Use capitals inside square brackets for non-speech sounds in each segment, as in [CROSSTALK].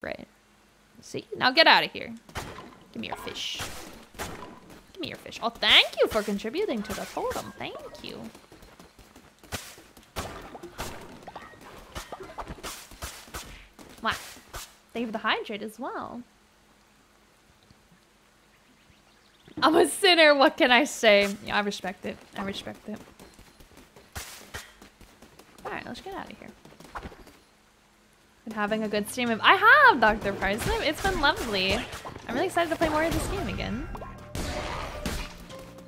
Right. See? Now get out of here. Give me your fish. Give me your fish. Oh, thank you for contributing to the totem. Thank you. Wow. Thank you for the hydrate as well. I'm a sinner. What can I say? Yeah, I respect it. I respect it. Alright, let's get out of here. Been having a good stream of- I have, Dr. Price. It's been lovely. I'm really excited to play more of this game again.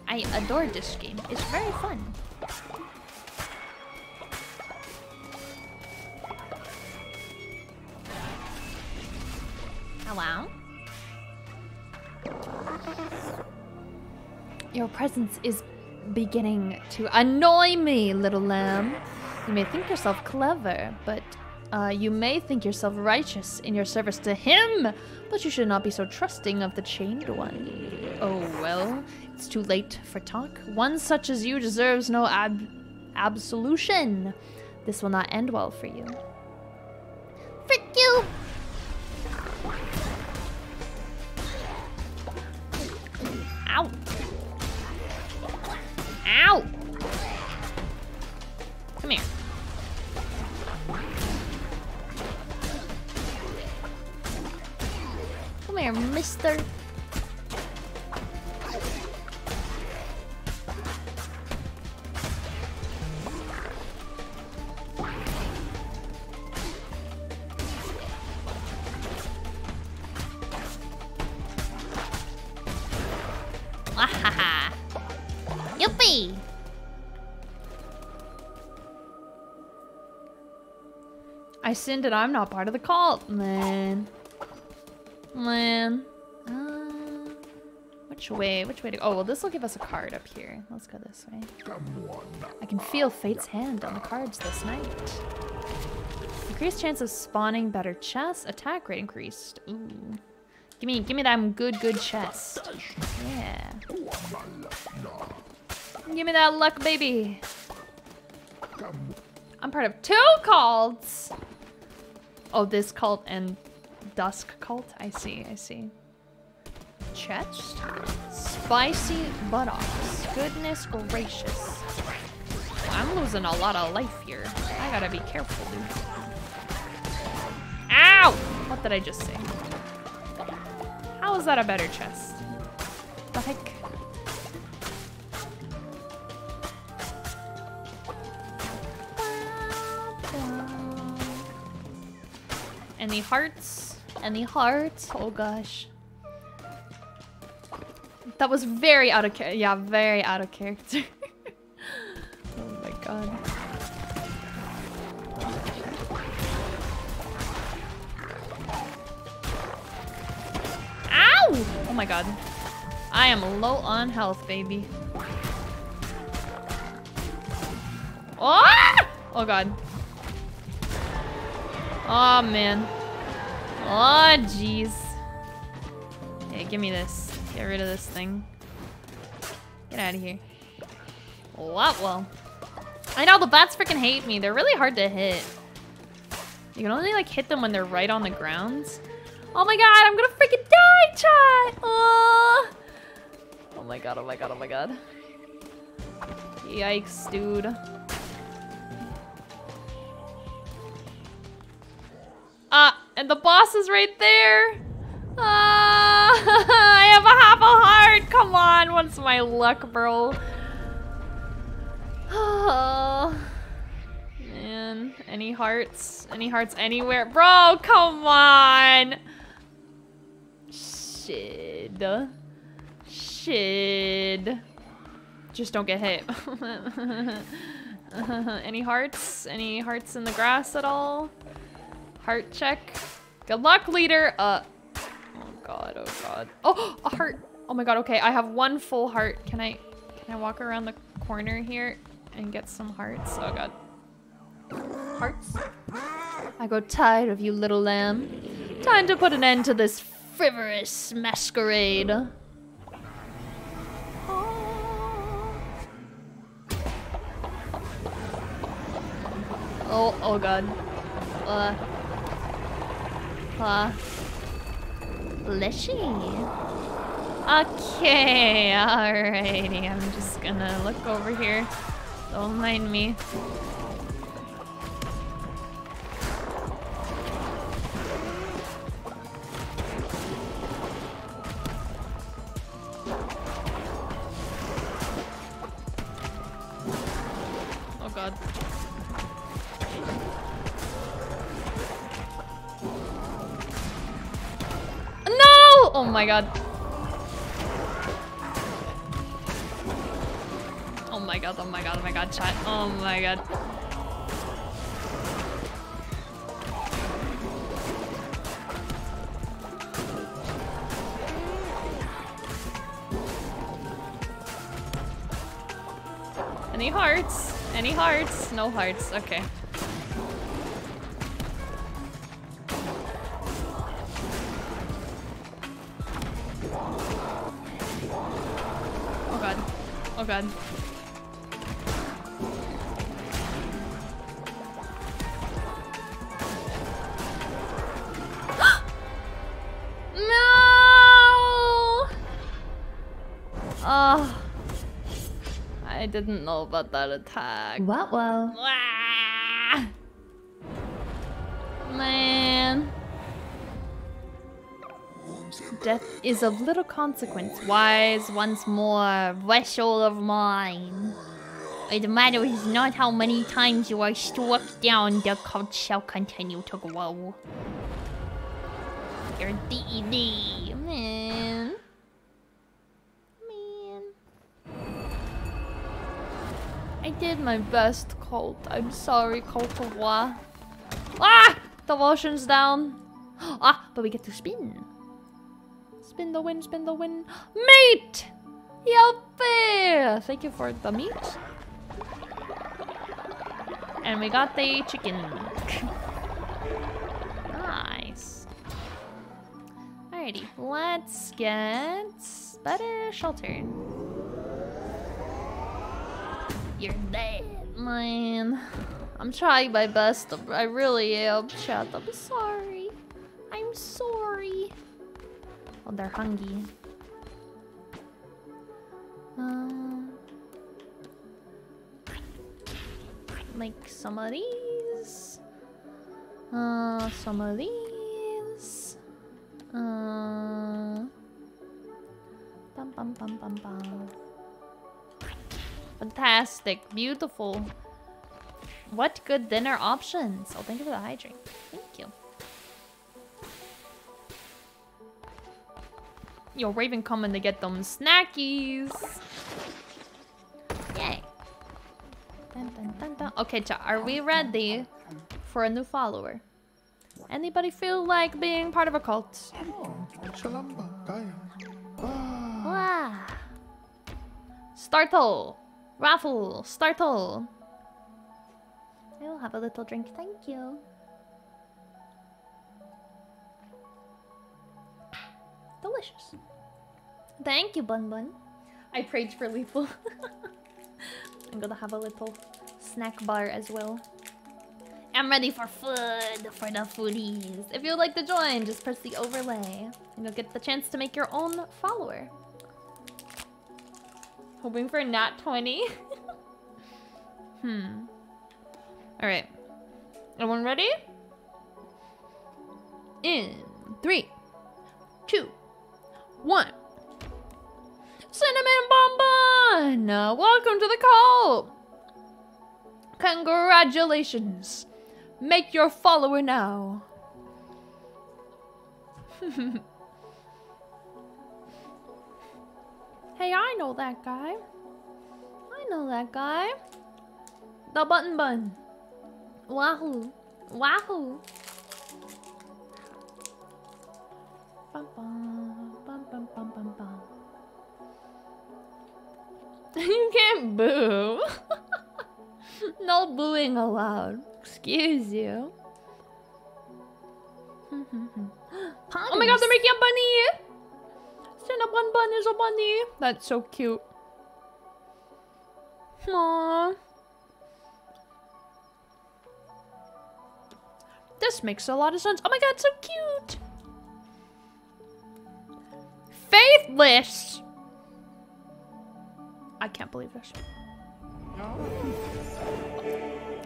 I adore this game. It's very fun. Hello? Your presence is beginning to annoy me, little lamb. You may think yourself clever, but uh, you may think yourself righteous in your service to him, but you should not be so trusting of the chained one. Oh well, it's too late for talk. One such as you deserves no ab absolution. This will not end well for you. And I'm not part of the cult, man. Man. Uh, which way? Which way to Oh, well, this will give us a card up here. Let's go this way. I can feel fate's hand on the cards this night. Increased chance of spawning better chest. Attack rate increased. Ooh. Give me, give me that good, good chest. Yeah. Give me that luck, baby. I'm part of two cults. Oh, this cult and Dusk cult. I see, I see. Chest. Spicy buttocks. Goodness gracious. I'm losing a lot of life here. I gotta be careful, dude. Ow! What did I just say? How is that a better chest? Heck? Any hearts? Any hearts? Oh gosh. That was very out of character. Yeah, very out of character. [LAUGHS] oh my god. Ow! Oh my god. I am low on health, baby. Oh! Oh god. Oh man. Oh jeez. Hey, give me this. Get rid of this thing. Get out of here. What? Well. I know the bats freaking hate me. They're really hard to hit. You can only like hit them when they're right on the ground. Oh my god, I'm gonna freaking die, chat! Oh. oh my god, oh my god, oh my god. Yikes, dude. Ah, and the boss is right there. Ah, [LAUGHS] I have a half a heart. Come on, what's my luck, bro? Oh, [SIGHS] man, any hearts? Any hearts anywhere? Bro, come on. Shit. Shit. Just don't get hit. [LAUGHS] any hearts? Any hearts in the grass at all? Heart check. Good luck, leader. Uh. Oh god. Oh god. Oh, a heart. Oh my god. Okay, I have one full heart. Can I? Can I walk around the corner here and get some hearts? Oh god. Hearts. I grow tired of you, little lamb. Time to put an end to this frivolous masquerade. Oh, oh god. Uh. Huh. Lishy. Okay, [LAUGHS] alrighty. I'm just gonna look over here. Don't mind me. God. Oh my god, oh my god, oh my god, chat. Oh my god. Any hearts? Any hearts? No hearts. Okay. God. [GASPS] no! Oh. I didn't know about that attack. What? Well, Ah! Man. Death is of little consequence. Wise once more, vessel of mine. It matters not how many times you are struck down, the cult shall continue to grow. Your DD, man. Man. I did my best, Colt. I'm sorry, Colt of. Ah! The lotion's down. [GASPS] Ah, but we get to spin. Spin the win, spin the win. Meat! Yuppie! Thank you for the meat. And we got the chicken. nice. Alrighty, let's get better shelter. You're dead, man. I'm trying my best. I really am, chat. I'm sorry. I'm sorry. Oh, they're hungry. Um, like some of these. Uh, some of these. Uh, bum bum bum bum bum. Fantastic, beautiful. What good dinner options? Oh, thank you for the hydrate. Thank you. Yo, Raven coming to get them snackies. Yay. Dun, dun, dun. Okay, chat, are we ready for a new follower? Anybody feel like being part of a cult? Wow. Startle. Raffle. Startle. I will have a little drink, thank you. Delicious. Thank you, Bun Bun. I prayed for lethal. [LAUGHS] I'm gonna have a little snack bar as well. I'm ready for food, for the foodies. If you'd like to join, just press the overlay. And you'll get the chance to make your own follower. Hoping for not 20. [LAUGHS] hmm. Alright. Everyone ready? In three, two, one. Cinnamon Bonbon! Uh, welcome to the call! Congratulations! Make your follower now. [LAUGHS] hey, I know that guy. I know that guy. The button bun. Wahoo. Wahoo. Bum, bum, bum, [LAUGHS] you can't boo. [LAUGHS] no booing allowed. Excuse you. [GASPS] oh my god, they're making a bunny! Cinnabon bun is a bunny. That's so cute. Aww. This makes a lot of sense. Oh my god, so cute! Faithless! I can't believe this.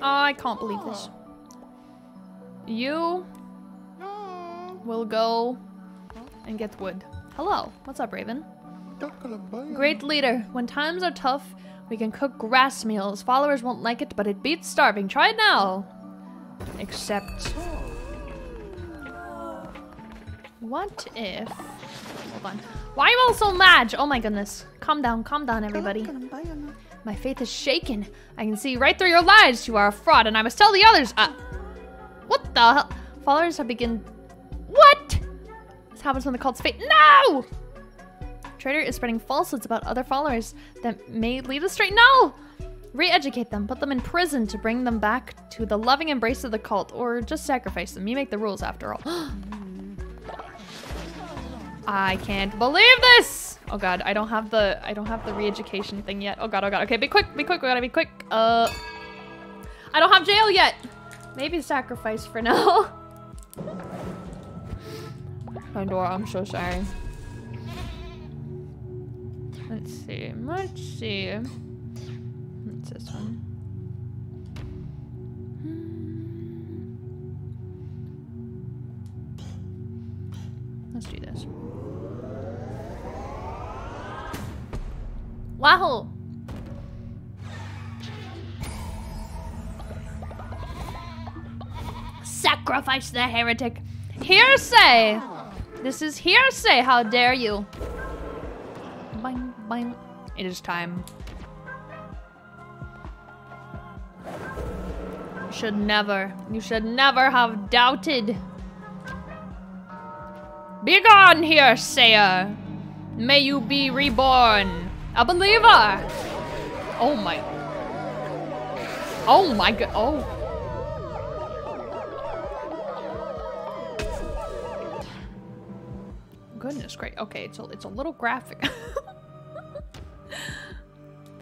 I can't believe this. You will go and get wood. Hello, what's up, Raven? Great leader. When times are tough, we can cook grass meals. Followers won't like it, but it beats starving. Try it now. Except... What if... Hold on. Why are you all so mad? Oh my goodness. Calm down, calm down, everybody. My faith is shaken. I can see right through your lies. You are a fraud, and I must tell the others. Uh, what the hell? Followers have begun... What? This happens when the cult's fate... No! Traitor is spreading falsehoods about other followers that may lead us straight. No! Re-educate them, put them in prison to bring them back to the loving embrace of the cult, or just sacrifice them. You make the rules after all. [GASPS] I can't believe this! Oh god, I don't have the I don't have the re-education thing yet. Oh god, oh god. Okay, be quick, be quick, we gotta be quick. Uh I don't have jail yet! Maybe sacrifice for now. [LAUGHS] Pandora, I'm so sorry. Let's see. Let's see. What's this one? Wow! Sacrifice the heretic. Hearsay! This is hearsay, how dare you? It is time. You should never, you should never have doubted. Begone here, sayer. May you be reborn. A believer. Oh my. Oh my god. Oh. Goodness great. Okay, it's a, it's a little graphic. [LAUGHS]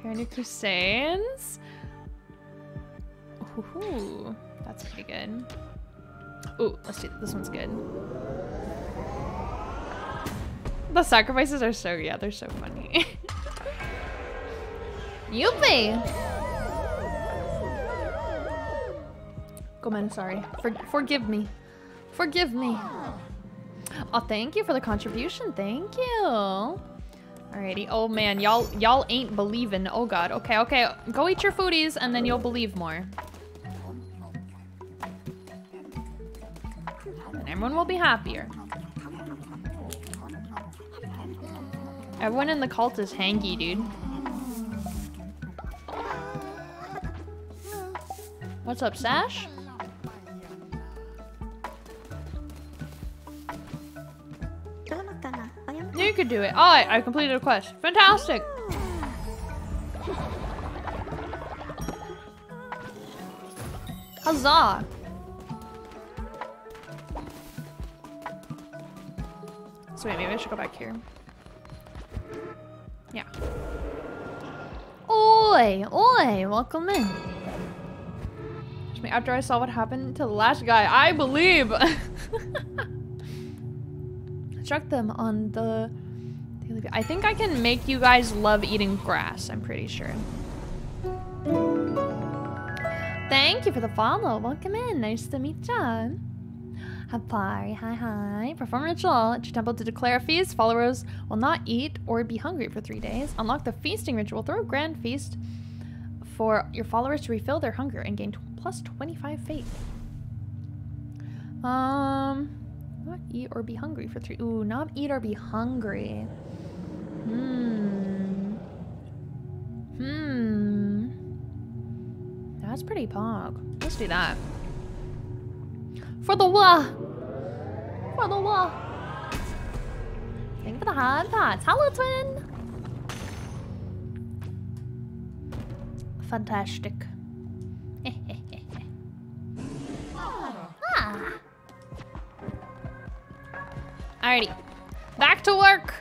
Pioneer Crusades. Ooh, that's pretty good. Ooh, let's see. This one's good. The sacrifices are so, yeah, they're so funny. [LAUGHS] Yuppie! Man, sorry. For forgive me. Forgive me. Oh, thank you for the contribution. Thank you. Alrighty. Oh man, y'all y'all ain't believing. Oh god. Okay, okay. Go eat your foodies and then you'll believe more. And everyone will be happier. Everyone in the cult is hangy, dude. What's up, Sash? You could do it. I, I completed a quest. Fantastic. Huzzah. So wait, maybe I should go back here. Yeah. Oi, oi, welcome in. After I saw what happened to the last guy, I believe. [LAUGHS] Struck them on the I think I can make you guys love eating grass, I'm pretty sure. Thank you for the follow. Welcome in. Nice to meet ya. Hi, hi, hi. Perform ritual at your temple to declare a feast. Followers will not eat or be hungry for three days. Unlock the feasting ritual. Throw a grand feast for your followers to refill their hunger and gain plus 25 faith. Um, not eat or be hungry for three. Ooh, not eat or be hungry. Hmm. Hmm. That's pretty pog. Let's do that. For the wah! For the wah! Thank you for the hard parts. Hello, twin! Fantastic. [LAUGHS] Alrighty. Back to work!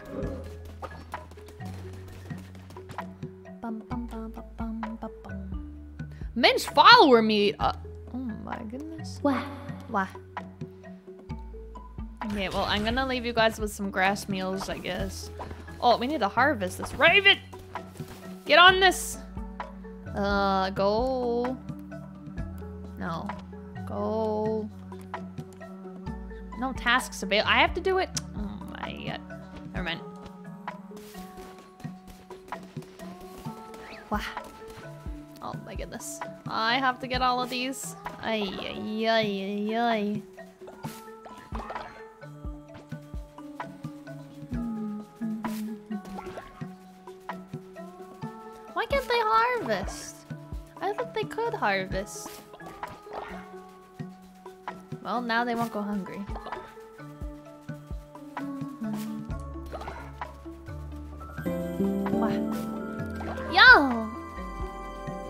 Men's follower meet. Uh, oh my goodness. Wow. Wah. Okay, well, I'm gonna leave you guys with some grass meals, I guess. Oh, we need to harvest this. Raven! Get on this! Uh, go. No. Go. No tasks available. I have to do it? Oh my god. Never mind. Wow. Oh my goodness. I have to get all of these. Ay, ay, ay, ay. Why can't they harvest? I thought they could harvest. Well, now they won't go hungry. Yo!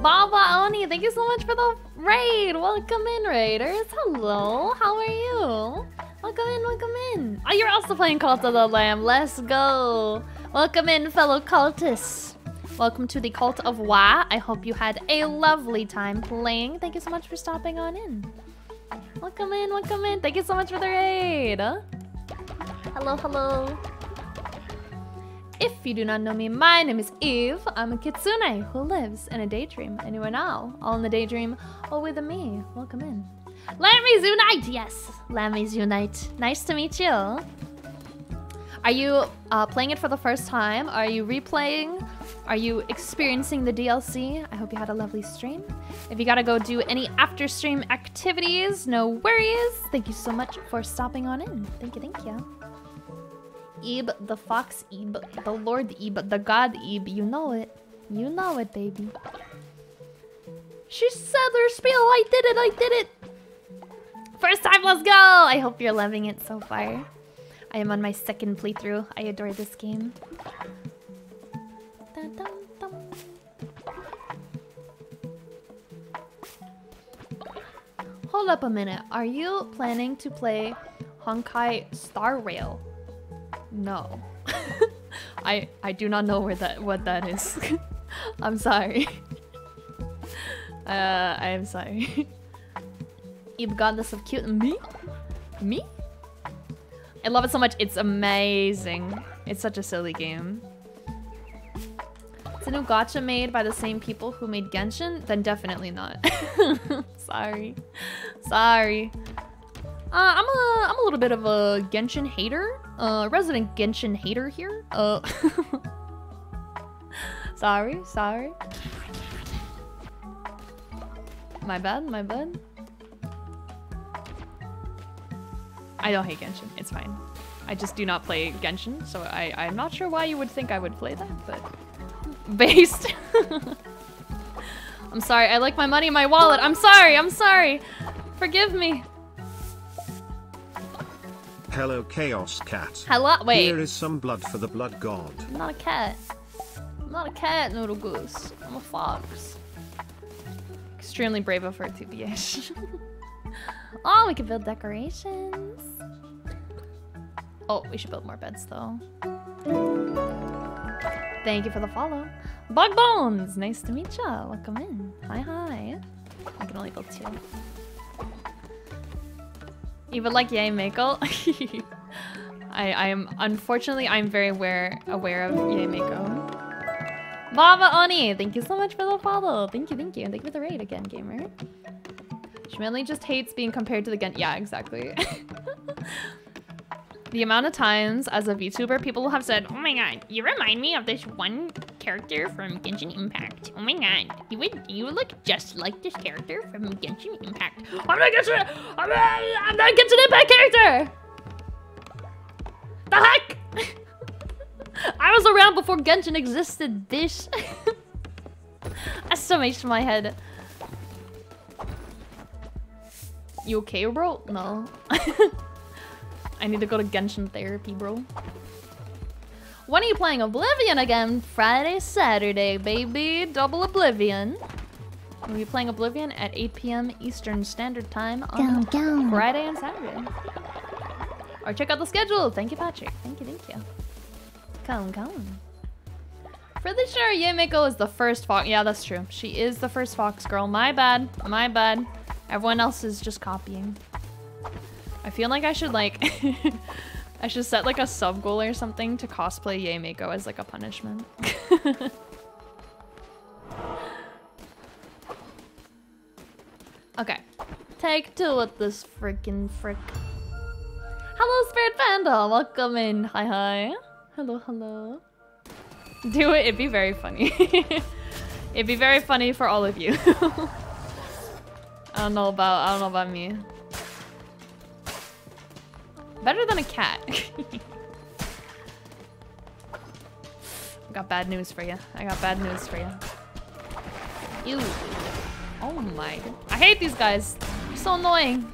Baba Oni, thank you so much for the raid! Welcome in, raiders! Hello, how are you? Welcome in, welcome in! Oh, you're also playing Cult of the Lamb. Let's go! Welcome in, fellow cultists. Welcome to the Cult of Wa. I hope you had a lovely time playing. Thank you so much for stopping on in. Welcome in, welcome in. Thank you so much for the raid. Hello, hello. If you do not know me, my name is Eve. I'm a kitsune who lives in a daydream. Are now all in the daydream, all with me. Welcome in. Lambys Unite! Yes, Lambys Unite. Nice to meet you. Are you uh, playing it for the first time? Are you replaying? Are you experiencing the DLC? I hope you had a lovely stream. If you gotta go do any after stream activities, no worries. Thank you so much for stopping on in. Thank you, thank you. Ebe, the fox Ebe, the lord Ebe, the god Ebe, you know it. You know it, baby. She said her spiel, I did it, I did it! First time, let's go! I hope you're loving it so far. I am on my second playthrough. I adore this game. Dun, dun, dun. Hold up a minute. Are you planning to play Honkai Star Rail? No. [LAUGHS] I I do not know where that what that is. [LAUGHS] I'm sorry. [LAUGHS] uh, I am sorry. You've goddess of cute me? Me? I love it so much. It's amazing. It's such a silly game. It's a new gacha made by the same people who made Genshin? Then definitely not. Sorry. Sorry. Uh, I'm a I'm a little bit of a Genshin hater. Uh, resident Genshin hater here. Uh, [LAUGHS] sorry, sorry. My bad, my bad. I don't hate Genshin. It's fine. I just do not play Genshin, so I I'm not sure why you would think I would play that, but [LAUGHS] based. [LAUGHS] I'm sorry. I like my money in my wallet. I'm sorry. I'm sorry. Forgive me. Hello, Chaos Cat. Hello. Wait. Here is some blood for the blood god. I'm not a cat. I'm not a cat, Noodle Goose. I'm a fox. Extremely brave of her to be ish. [LAUGHS] oh, we can build decorations. Oh, we should build more beds though. Thank you for the follow. Bug Bones! Nice to meet ya. Welcome in. Hi, hi. I can only build two. You would like Yae Miko? [LAUGHS] I I am unfortunately I'm very aware aware of Yae Miko. Baba Oni, thank you so much for the follow. Thank you, thank you, and thank you for the raid again, gamer. She mainly just hates being compared to the Gen. Yeah, exactly. [LAUGHS] the amount of times as a VTuber people have said, "Oh my god, you remind me of this one character from Genshin Impact. Oh my god, you would you look just like this character from Genshin Impact. I'm not Genshin, I'm not, I'm not Genshin Impact character. The heck? [LAUGHS] I was around before Genshin existed, bitch. [LAUGHS] Estimation in my head. You okay, bro? No. [LAUGHS] I need to go to Genshin therapy, bro. When are you playing Oblivion again? Friday, Saturday, baby. Double Oblivion. We'll be playing Oblivion at 8 p.m. Eastern Standard Time on. Friday and Saturday. Or check out the schedule. Thank you, Patrick. Thank you, thank you. Come, come. For Pretty sure Yae Miko is the first fox. Yeah, that's true. She is the first fox girl. My bad. My bad. Everyone else is just copying. I feel like I should like [LAUGHS] I should set like a sub goal or something to cosplay Yae Miko as like a punishment. [LAUGHS] okay. Take two with this freaking frick. Hello, Spirit Panda! Welcome in. Hi, hi. Hello, hello. Do it, it'd be very funny. [LAUGHS] it'd be very funny for all of you. [LAUGHS] I don't know about, I don't know about me. Better than a cat. [LAUGHS] I got bad news for you. I got bad news for you. Ew. Oh my. I hate these guys. They're so annoying.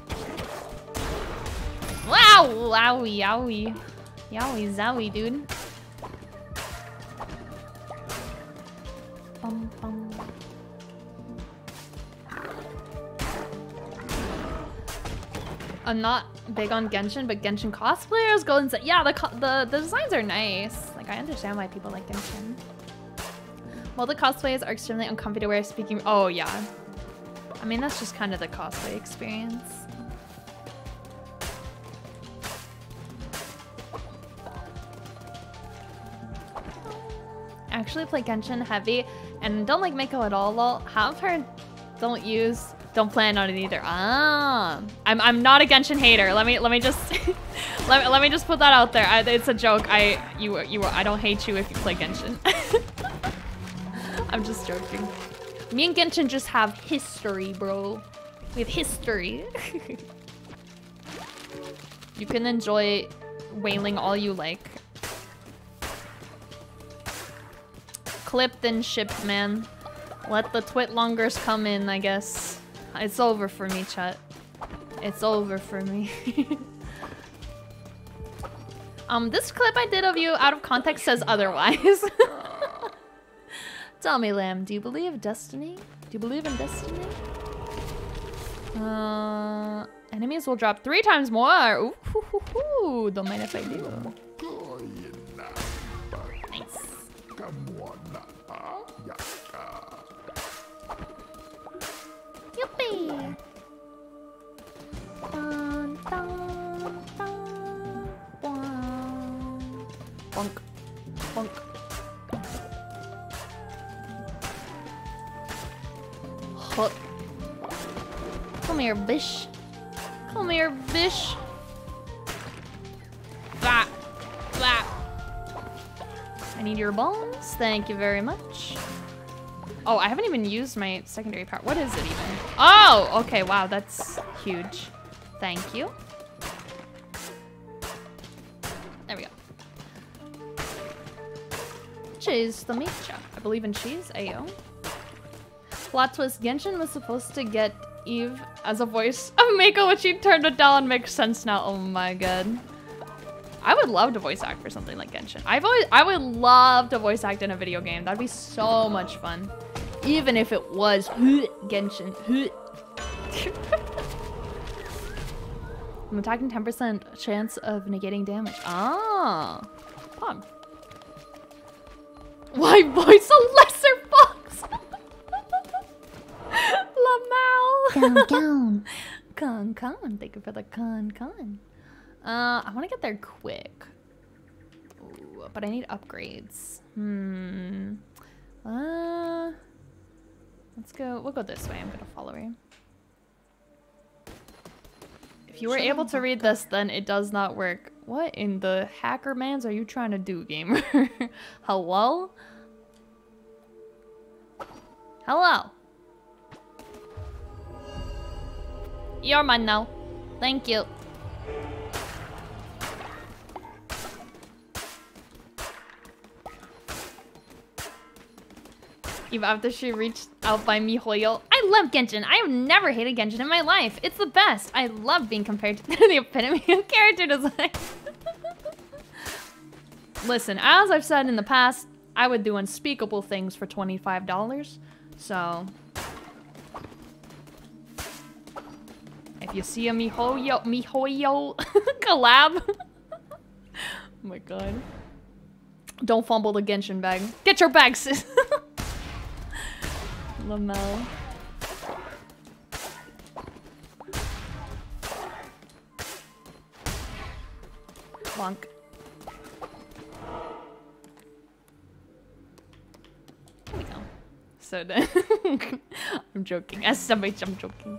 Wow! Wowie, yowie. Yowie, zowie, dude. Bum, bum. I'm not big on Genshin, but Genshin cosplayers go and say, yeah, the, the, the designs are nice. Like, I understand why people like Genshin. Well, the cosplays are extremely uncomfy to wear speaking. Oh, yeah. I mean, that's just kind of the cosplay experience. actually play Genshin heavy and don't like Miko at all. Well, have her don't use don't plan on it either. Ah, I'm I'm not a Genshin hater. Let me let me just [LAUGHS] let me, let me just put that out there. I, it's a joke. I you you I don't hate you if you play Genshin. [LAUGHS] I'm just joking. Me and Genshin just have history, bro. We have history. [LAUGHS] you can enjoy wailing all you like. Clip and ship, man. Let the twitlongers come in, I guess. It's over for me, chat. It's over for me. [LAUGHS] um, this clip I did of you out of context says otherwise. [LAUGHS] Tell me, Lamb, do you believe destiny? Do you believe in destiny? Uh, enemies will drop three times more. Ooh, hoo, hoo, hoo. Don't mind if I do. Dun, dun, dun. Bonk. Bonk. Come here, bish. Come here, bish. That. That. I need your bones. Thank you very much. Oh, I haven't even used my secondary power. What is it even? Oh, okay. Wow, that's huge. Thank you. There we go. Cheese the mecha. I believe in cheese. Ayo. Plot twist. Genshin was supposed to get Eve as a voice [LAUGHS] of Miko, but she turned it down. Makes sense now. Oh my god. I would love to voice act for something like Genshin. I've always, I would love to voice act in a video game. That'd be so much fun. Even if it was Genshin. [LAUGHS] I'm attacking 10% chance of negating damage. Ah. Fun. [LAUGHS] Why voice a lesser fox? [LAUGHS] Lamau. Down, down. Con con. Thank you for the con con. Uh, I want to get there quick. Ooh, but I need upgrades. Hmm. Uh, let's go. We'll go this way. I'm gonna follow you. If you were able to read this, then it does not work. What in the hacker mans are you trying to do, gamer? [LAUGHS] Hello? Hello? You're mine now. Thank you. Even after she reached out by MiHoYo. I love Genshin. I have never hated Genshin in my life. It's the best. I love being compared to [LAUGHS] the epitome of character design. [LAUGHS] Listen, as I've said in the past, I would do unspeakable things for $25. So... If you see a MiHoYo, MiHoYo [LAUGHS] collab... oh my god. Don't fumble the Genshin bag. Get your bag, sis! Lamel. Bonk. There we go. So done. [LAUGHS] I'm joking. As somebody, I'm joking.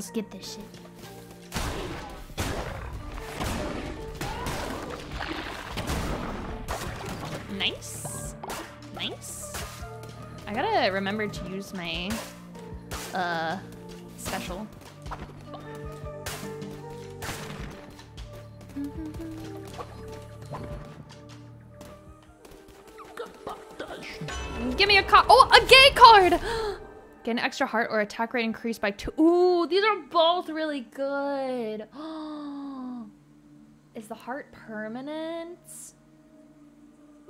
Let's get this shit. Nice. Nice. I gotta remember to use my uh special. Give me a card. Oh, a gay card! [GASPS] Get an extra heart or attack rate increased by two. Ooh, these are both really good. [GASPS] Is the heart permanent?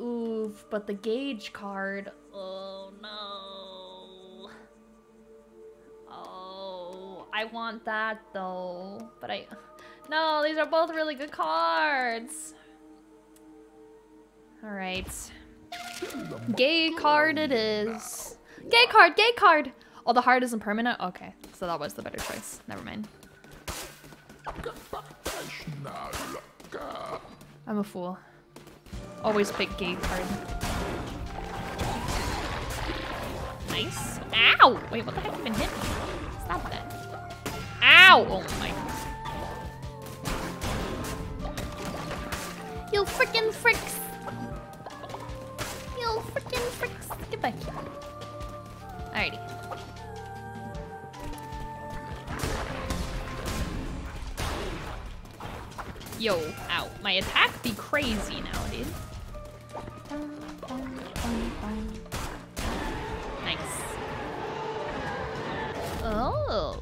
Oof, but the gauge card. Oh no. Oh, I want that though. But I. No, these are both really good cards. Alright. Gay card it is. Gay card, gay card! Oh, the heart isn't permanent? Okay, so that was the better choice. Never mind. I'm a fool. Always pick gay card. Nice. Ow! Wait, what the heck even hit me? Stop that. Ow! Oh my. You freaking fricks! You freaking fricks! Get back here. Alrighty. Yo, ow. My attack be crazy now, dude. Nice. Oh.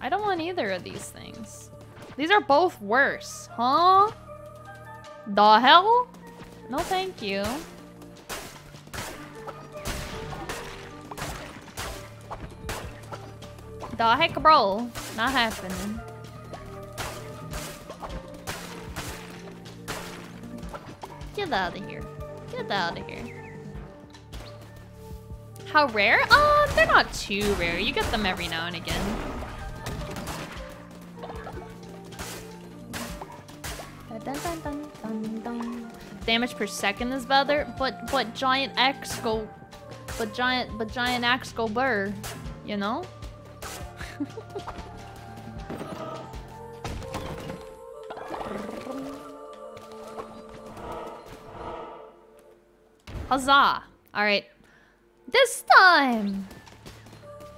I don't want either of these things. These are both worse, huh? The hell? No thank you. The heck, bro? Not happening. Get out of here. Get out of here. How rare? Uh, they're not too rare. You get them every now and again. Dun, dun, dun. Damage per second is better, but but giant X go, but giant but giant X go burr, you know. [LAUGHS] Huzzah! Alright. This time!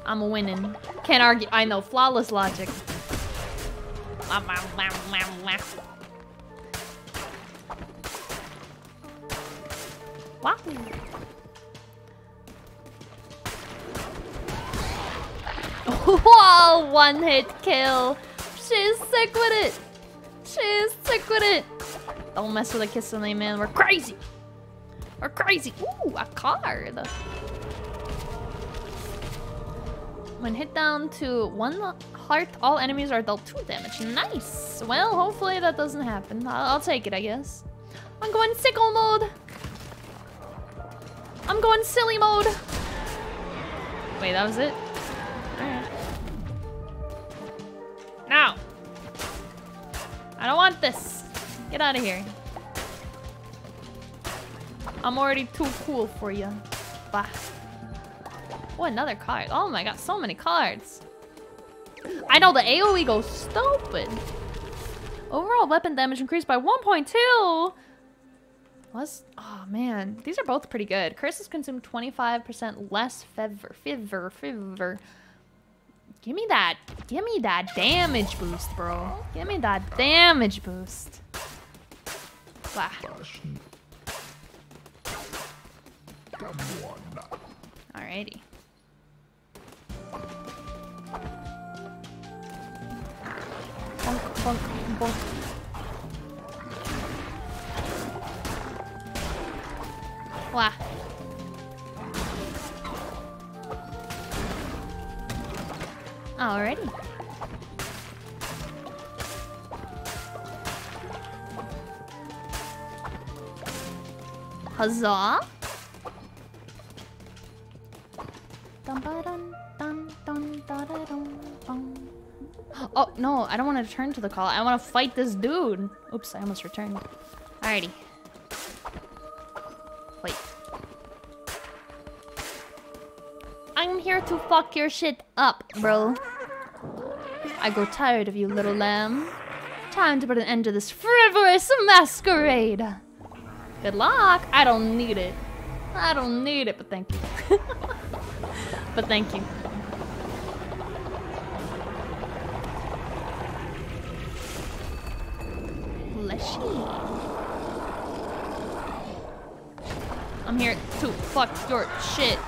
I'm a winning. Can't argue. I know. Flawless logic. Wow. Whoa! One hit kill. She's sick with it. She's sick with it. Don't mess with a kitsune man. We're crazy. We're crazy. Ooh, a card. When hit down to one heart, all enemies are dealt two damage. Nice. Well, hopefully that doesn't happen. I'll, I'll take it, I guess. I'm going sickle mode. I'm going silly mode. Wait, that was it? Now. I don't want this. Get out of here. I'm already too cool for you. Bah. Oh, another card. Oh my god, so many cards. I know the AoE goes stupid. Overall weapon damage increased by 1.2. Let's, oh man, these are both pretty good. Curses consume 25% less fever, fever, fever. Give me that, give me that damage boost, bro. Give me that damage boost. Wow. Alrighty. Bonk. Wow. Alrighty. Huzzah! Oh, no, I don't want to return to the call. I want to fight this dude. Oops, I almost returned. Alrighty. Here to fuck your shit up, bro. I grow tired of you, little lamb. Time to put an end to this frivolous masquerade. Good luck. I don't need it. I don't need it, but thank you. [LAUGHS] but thank you. Leshy. I'm here to fuck your shit.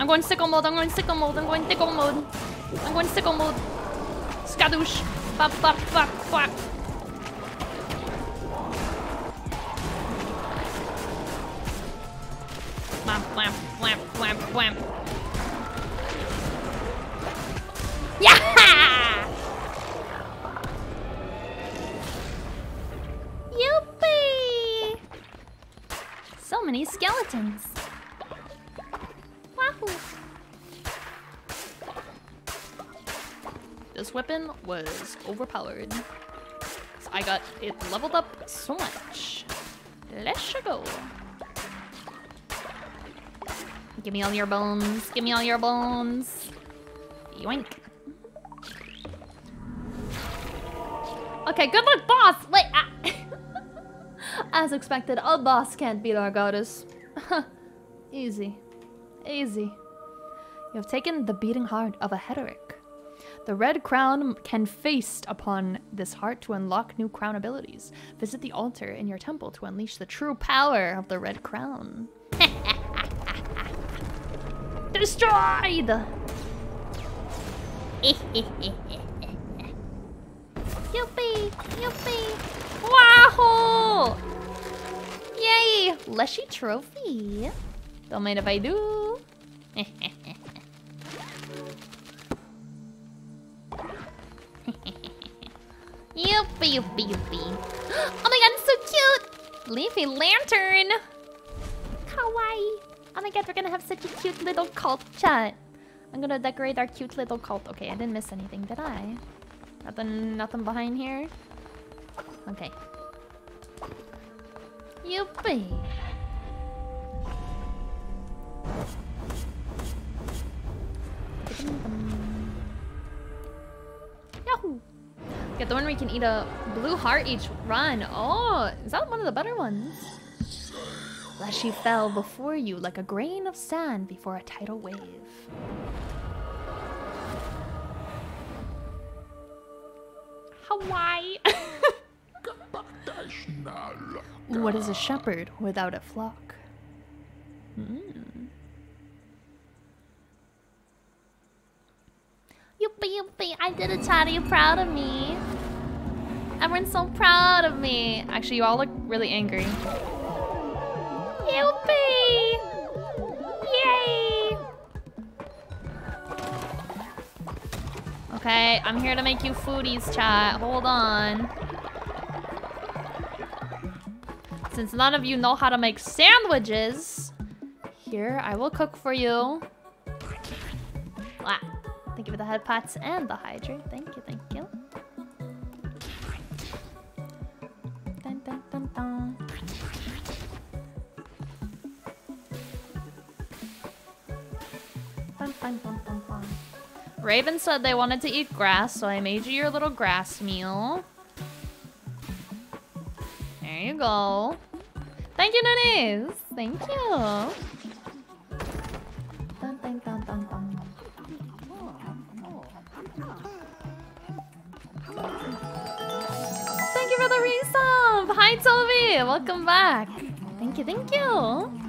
I'm going sicko mode, I'm going sicko mode, I'm going sicko mode. I'm going sicko mode. Skadoosh. Bop, bop, bop, bop. Wham, wham, wham, wham, wham. Yeah! Yuppie! So many skeletons. Weapon was overpowered. 'Cause I got it leveled up so much. Let's go. Give me all your bones. Give me all your bones. Yoink. Okay, good luck, boss! Wait, ah. [LAUGHS] As expected, a boss can't beat our goddess. [LAUGHS] Easy. Easy. You have taken the beating heart of a Hederic. The red crown can feast upon this heart to unlock new crown abilities. Visit the altar in your temple to unleash the true power of the red crown. [LAUGHS] Destroyed! [LAUGHS] Yuppie! Yuppie! Wahoo! Yay! Leshy trophy. Don't mind if I do. [LAUGHS] yuppie, yuppie, yuppie. [GASPS] Oh my god, it's so cute! Leafy lantern! Kawaii! Oh my god, we're gonna have such a cute little cult chat. I'm gonna decorate our cute little cult. Okay, I didn't miss anything, did I? Nothing, nothing behind here? Okay. Yuppie! Yahoo! Get the one where you can eat a blue heart each run. Oh, is that one of the better ones? Leshy fell before you like a grain of sand before a tidal wave. Hawaii! [LAUGHS] what is a shepherd without a flock? Hmm. Yuppie, yuppie, It, Chatty. You proud of me? Everyone's so proud of me. Actually, you all look really angry. Yuppie! Yay! Okay, I'm here to make you foodies, chat. Hold on. Since none of you know how to make sandwiches, here, I will cook for you. Ah. Thank you for the head pats and the hydrate. Thank Dun, dun, dun, dun. Raven said they wanted to eat grass, so I made you your little grass meal. There you go. Thank you, Denise. Thank you. Dun, dun, dun, dun, dun. Thank you for the resub! Hi, Toby! Welcome back. Thank you, thank you.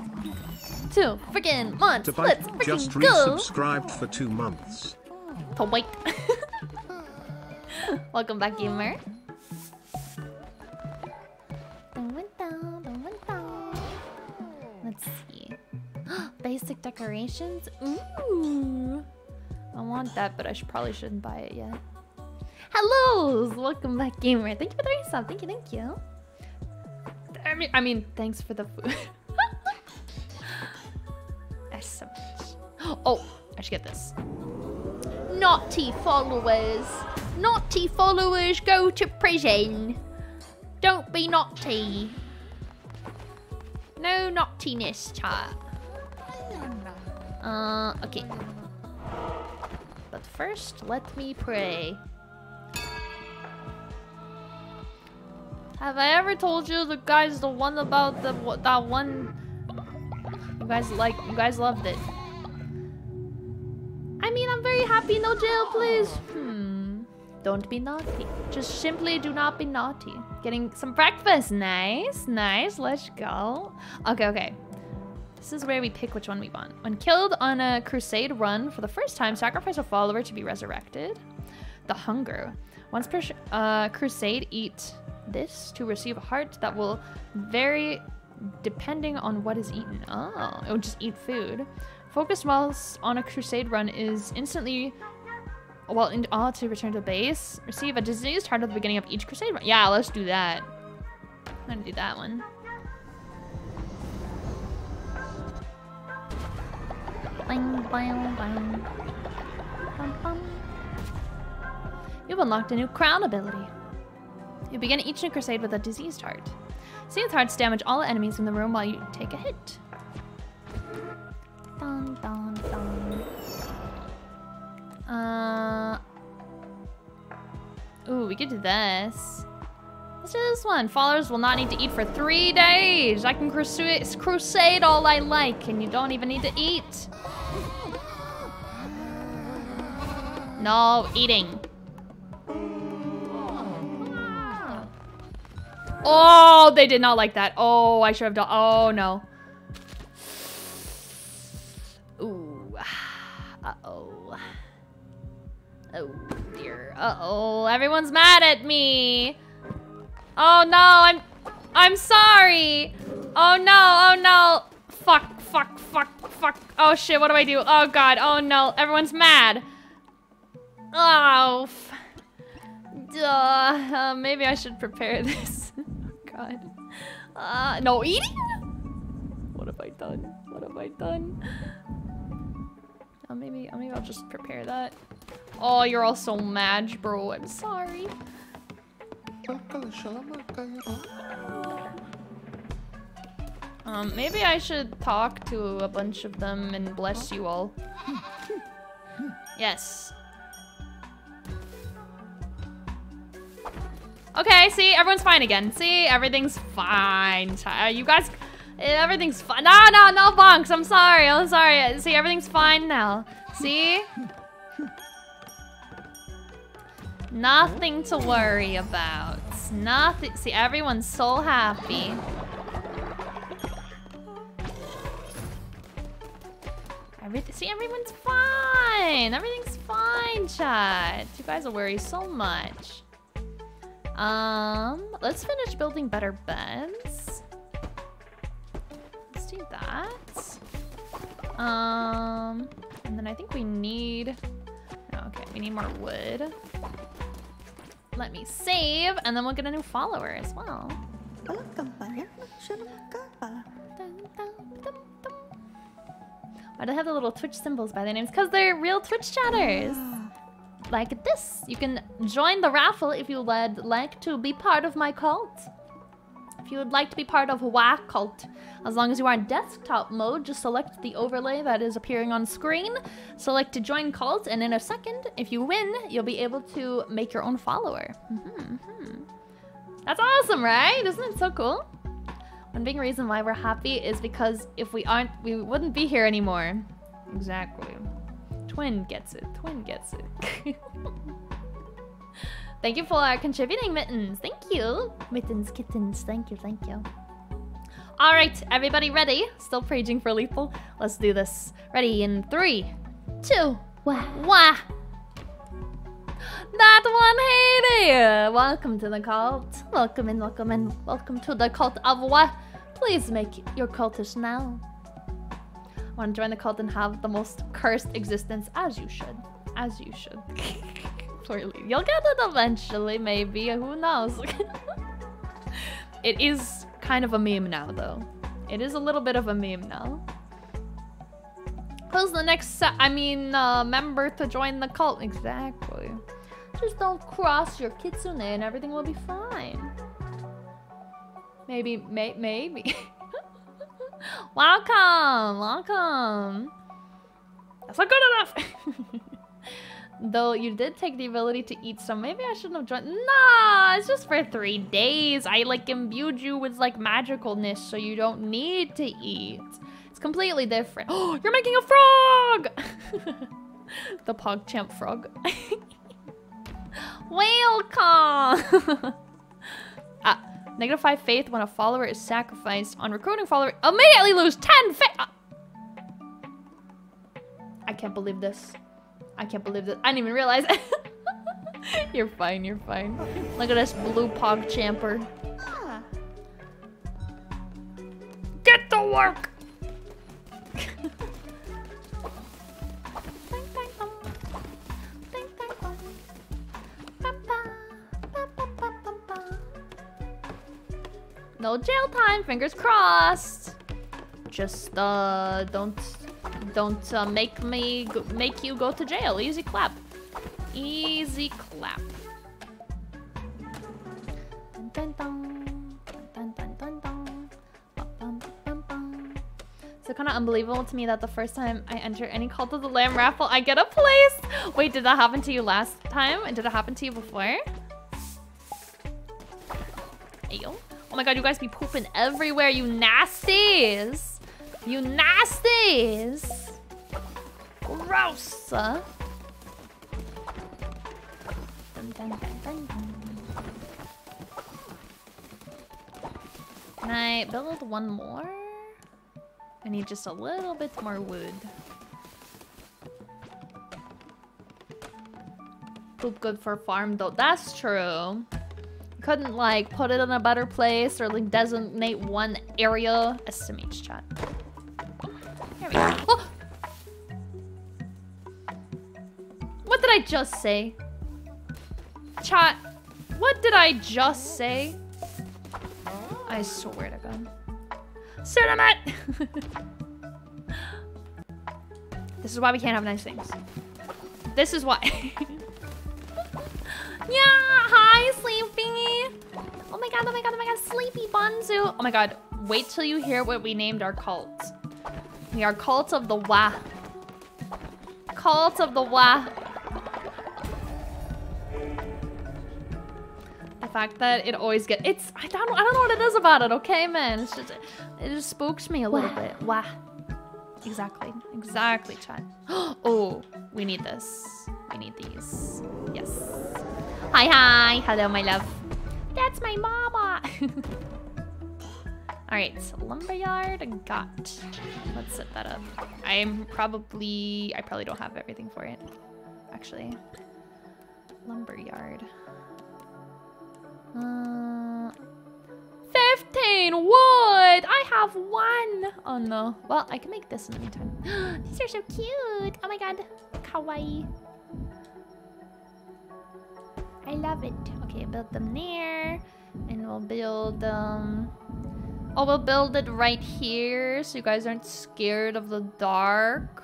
Two freaking months. To Let's bite just freaking go. resubscribed for two months. Oh, to wait. [LAUGHS] Welcome back, gamer. Let's see. [GASPS] Basic decorations. Ooh. I want that, but I should probably shouldn't buy it yet. Hello! Welcome back, gamer. Thank you for the resub. Thank you, thank you. I mean, I mean, thanks for the food. [LAUGHS] Oh, I should get this. Naughty followers. Naughty followers go to prison. Don't be naughty. No naughtiness, chat. Uh, okay. But first, let me pray. Have I ever told you the guys the one about the that one? Guys like you guys loved it. I mean, I'm very happy. No jail, please. Hmm. Don't be naughty. Just simply do not be naughty. Getting some breakfast. Nice, nice. Let's go. Okay, okay. This is where we pick which one we want. When killed on a crusade run for the first time, sacrifice a follower to be resurrected. The hunger. Once per uh, crusade, eat this to receive a heart that will vary depending on what is eaten. Oh, it will just eat food. Focus whilst on a crusade run is instantly well in all to return to base. Receive a diseased heart at the beginning of each crusade run. Yeah, let's do that. I'm gonna do that one. Bang, bang, bang. Bum, bum. You've unlocked a new crown ability. You begin each new crusade with a diseased heart. Diseased hearts damage all enemies in the room while you take a hit. Dun, dun, dun. Uh. Ooh, we could do this. Let's do this one. Followers will not need to eat for three days. I can crusade, crusade all I like, and you don't even need to eat. No eating. Oh, they did not like that. Oh, I should have done. Oh, no. Ooh. [SIGHS] Uh-oh. Oh, dear. Uh-oh. Everyone's mad at me. Oh, no. I'm... I'm sorry. Oh, no. Oh, no. Fuck. Fuck. Fuck. Fuck. Oh, shit. What do I do? Oh, God. Oh, no. Everyone's mad. Oh. Duh. Uh, maybe I should prepare [LAUGHS] this. God. Uh, no eating? What have I done? What have I done? Oh, maybe, oh, maybe I'll just prepare that. Oh, you're all so mad, bro. I'm sorry. Um, maybe I should talk to a bunch of them and bless you all. [LAUGHS] Yes. Okay, see, everyone's fine again. See, everything's fine. Uh, you guys, everything's fine. No, no, no bonks. I'm sorry. I'm sorry. See, everything's fine now. See? Nothing to worry about. Nothing. See, everyone's so happy. See, everyone's fine. Everything's fine, chat. You guys will worry so much. Um, let's finish building better beds. Let's do that. Um, and then I think we need, okay, we need more wood. Let me save, and then we'll get a new follower as well. Why do they have the little Twitch symbols by their names? Because they're real Twitch chatters like this. You can join the raffle if you would like to be part of my cult. If you would like to be part of WA cult, as long as you are in desktop mode, just select the overlay that is appearing on screen, select to join cult, and in a second, if you win, you'll be able to make your own follower. Mm -hmm. That's awesome, right? Isn't it so cool? One big reason why we're happy is because if we aren't, we wouldn't be here anymore. Exactly. Twin gets it. Twin gets it. [LAUGHS] thank you for contributing, Mittens. Thank you. Mittens, kittens. Thank you, thank you. All right, everybody ready? Still paging for lethal? Let's do this. Ready in three, two, wah, wah. That one Haiti! Welcome to the cult. Welcome in, welcome in, welcome to the cult of what? Please make your cultish now. Want to join the cult and have the most cursed existence, as you should. As you should. [LAUGHS] Lee. You'll get it eventually, maybe. Who knows? [LAUGHS] it is kind of a meme now, though. It is a little bit of a meme now. Who's the next, I mean, uh, member to join the cult? Exactly. Just don't cross your kitsune and everything will be fine. Maybe, may, maybe. [LAUGHS] [LAUGHS] welcome, welcome. That's not good enough. [LAUGHS] Though you did take the ability to eat, so maybe I shouldn't have joined. Nah, it's just for three days. I like imbued you with like magicalness, so you don't need to eat. It's completely different. Oh, [GASPS] you're making a frog! [LAUGHS] the PogChamp frog. Welcome! ah, negative 5 faith when a follower is sacrificed. On recruiting follower, immediately lose 10 faith! Ah. I can't believe this. I can't believe this. I didn't even realize. [LAUGHS] you're fine, you're fine. Look at this blue pog champer. Get to work! [LAUGHS] no jail time, fingers crossed. Just uh, don't don't uh, make me make you go to jail. Easy clap. Easy clap. So kind of unbelievable to me that the first time I enter any Cult of the Lamb raffle, I get a place. Wait, did that happen to you last time? And did it happen to you before? My god, you guys be pooping everywhere, you nasties. You nasties. Gross. Dun, dun, dun, Can I build one more? I need just a little bit more wood. Poop good for farm though. That's true. Couldn't like put it in a better place or like designate one area. SMH chat. There we go. Oh! What did I just say? Chat, what did I just say? I swear to God. Cinnamon! [LAUGHS] this is why we can't have nice things. This is why. [LAUGHS] yeah, hi, Sleepy. Oh my god, oh my god, oh my god, Sleepy Bonzu. Oh my god, wait till you hear what we named our cult. We are cult of the Wah. Cult of the Wah. The fact that it always get it's I don't I don't know what it is about it, okay man? It's just it just spooks me a little Wah. bit. Wah. Exactly. Exactly, chat. [GASPS] oh, we need this. We need these. Yes. Hi hi. Hello my love. That's my mama. [LAUGHS] Alright, so lumberyard got. Let's set that up. I'm probably... I probably don't have everything for it. Actually. Lumberyard. Uh, 15 wood! I have one! Oh no. Well, I can make this in the meantime. [GASPS] These are so cute! Oh my god. Kawaii. I love it. Okay, build them there. And we'll build, um... Oh, we'll build it right here so you guys aren't scared of the dark.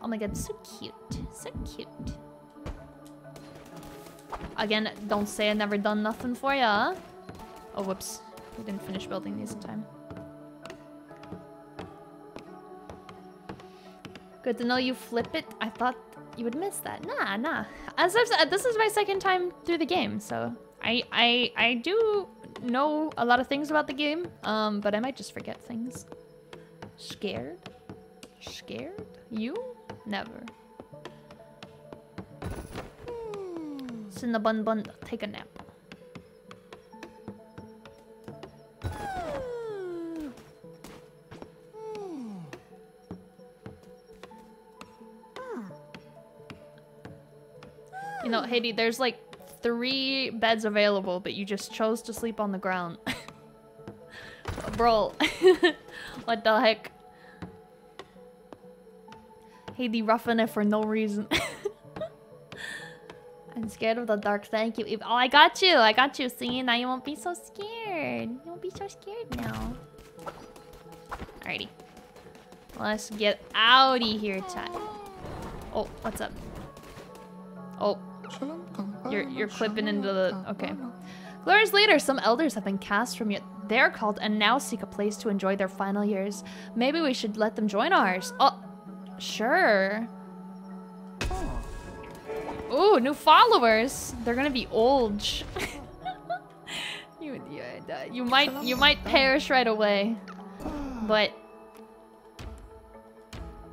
Oh my god, so cute. So cute. Again, don't say I never done nothing for ya. Oh, whoops. We didn't finish building these in time. Good to know you flip it. I thought you would miss that. Nah, nah. As I've said, this is my second time through the game, so I I I do know a lot of things about the game, um, but I might just forget things. Scared? Scared? You? Never. Cinnabon bun, take a nap. Know, Haiti, there's like three beds available, but you just chose to sleep on the ground. [LAUGHS] Bro, [LAUGHS] what the heck? Haiti roughing it for no reason. [LAUGHS] I'm scared of the dark. Thank you. Oh, I got you. I got you. See, now you won't be so scared. You won't be so scared now. Alrighty. Let's get out of here, chat. Oh, what's up? Oh, you're you're clipping into the okay. Glorious leader, some elders have been cast from your, their cult and now seek a place to enjoy their final years. Maybe we should let them join ours. Oh, sure. Ooh, new followers. They're gonna be old. [LAUGHS] you, you, uh, you might you might perish right away, but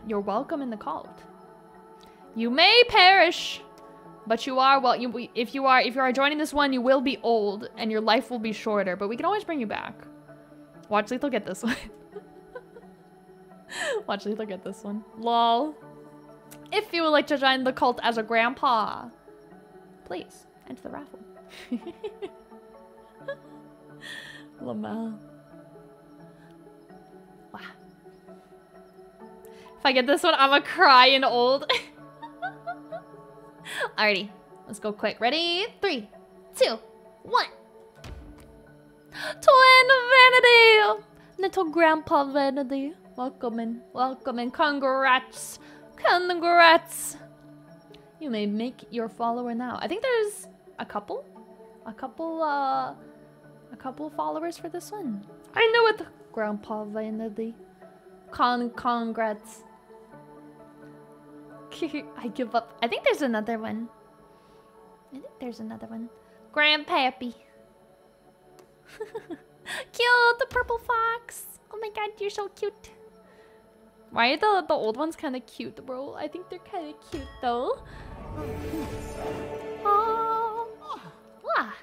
you're welcome in the cult. You may perish, but you are well. You if you are if you are joining this one, you will be old and your life will be shorter. But we can always bring you back. Watch Lethal get this [LAUGHS] one. Watch Lethal get this one. Lol. If you would like to join the cult as a grandpa, please enter the raffle. [LAUGHS] Lamel. Wow. If I get this one, I'm a crying old. [LAUGHS] Alrighty, let's go quick. Ready? Three, two, one. Twin Vanity! Little Grandpa Vanity. Welcome in, welcome in. Congrats. Congrats. You may make your follower now. I think there's a couple. A couple, uh... A couple followers for this one. I know it! Grandpa Vanity. Con congrats. [LAUGHS] I give up. I think there's another one. I think there's another one. Grandpappy. [LAUGHS] cute, the purple fox. Oh my god, you're so cute. Why are the, the old ones kind of cute, bro? I think they're kind of cute, though. Oh. Ah.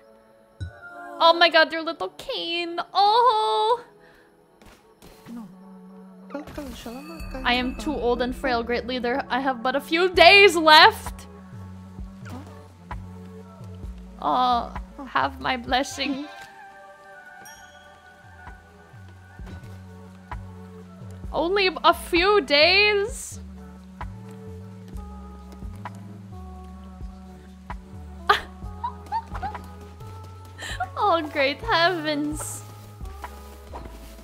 oh my god, your little cane. Oh. I am too old and frail, great leader. I have but a few days left. Oh, have my blessing. Only a few days? [LAUGHS] oh, great heavens.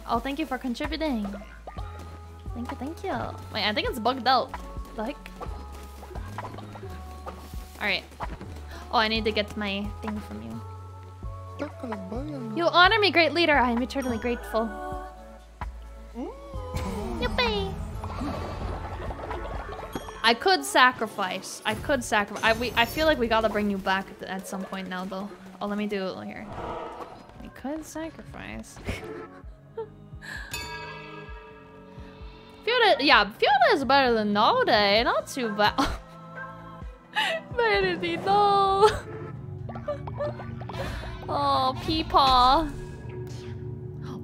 Oh, thank you for contributing. Thank you, thank you. Wait, I think it's bugged out. Like. Alright. Oh, I need to get my thing from you. You honor me, great leader. I am eternally grateful. Mm. Yippee! I could sacrifice. I could sacrifice. I, we, I feel like we gotta bring you back at, at some point now, though. Oh, let me do it here. We could sacrifice. [LAUGHS] Yeah, Fiona is better than No Day. Not too bad. [LAUGHS] Vanity, no. [LAUGHS] oh, Peepaw.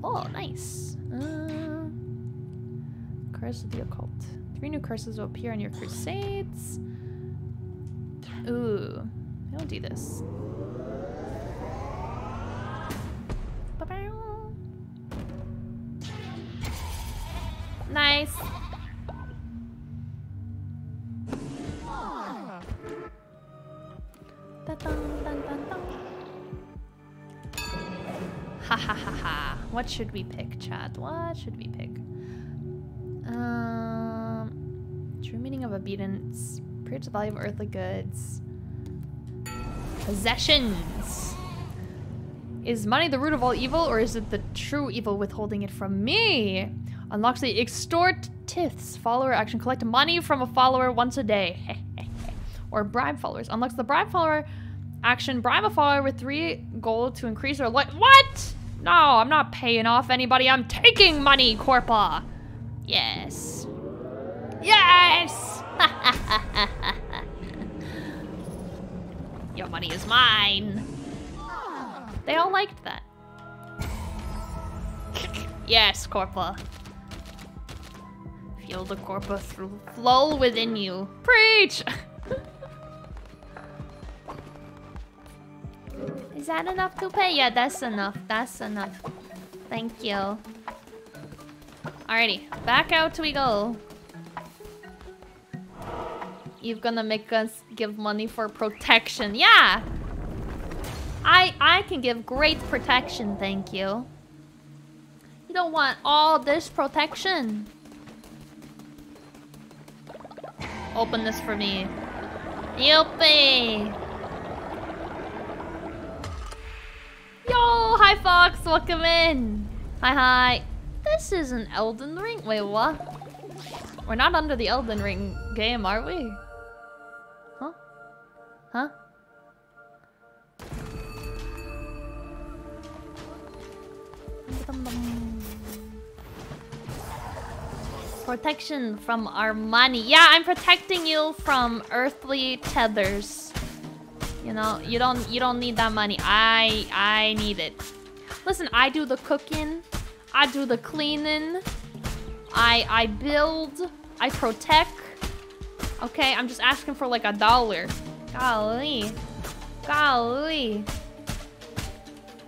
Oh, nice. Uh, Curse of the Occult. Three new curses will appear on your crusades. Ooh, don't do this. Nice. Ha ha ha ha. What should we pick, Chad? What should we pick? Um, true meaning of obedience. Proves the value of earthly goods. Possessions. Is money the root of all evil, or is it the true evil withholding it from me? Unlocks the extort tithes. Follower action. Collect money from a follower once a day. [LAUGHS] or bribe followers. Unlocks the bribe follower action. Bribe a follower with three gold to increase their. What? No, I'm not paying off anybody. I'm taking money, Corpa. Yes. Yes! [LAUGHS] Your money is mine. They all liked that. [LAUGHS] yes, Corpa. Feel the through flow within you. Preach! [LAUGHS] Is that enough to pay? Yeah, that's enough. That's enough. Thank you. Alrighty, back out we go. You're gonna make us give money for protection. Yeah! I I can give great protection, thank you. You don't want all this protection. Open this for me. Yuppie! Yo, hi Fox, welcome in. Hi hi. This is an Elden Ring. Wait, what? We're not under the Elden Ring game, are we? Huh? Huh? Protection from our money. Yeah, I'm protecting you from earthly tethers. You know, you don't you don't need that money. I I need it. Listen, I do the cooking. I do the cleaning. I I build. I protect. Okay, I'm just asking for like a dollar. Golly. Golly.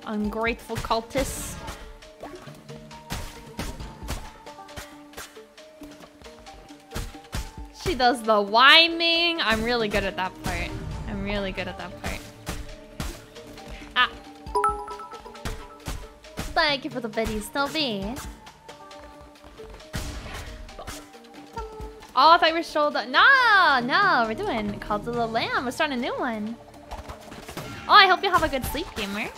Ungrateful cultists. Does the whining. I'm really good at that part. I'm really good at that part. Ah. Thank you for the video, Sylvie. Oh, I thought we were that. No, no, we're doing Cult of the Lamb. We're starting a new one. Oh, I hope you have a good sleep, gamer.